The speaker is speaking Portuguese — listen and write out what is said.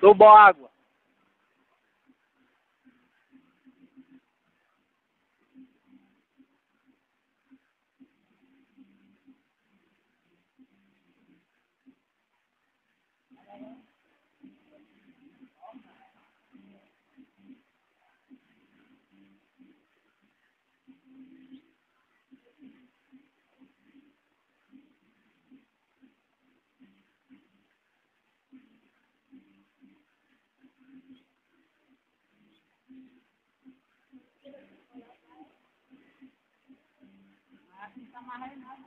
Dou boa água. Thank bisa marahin lagi.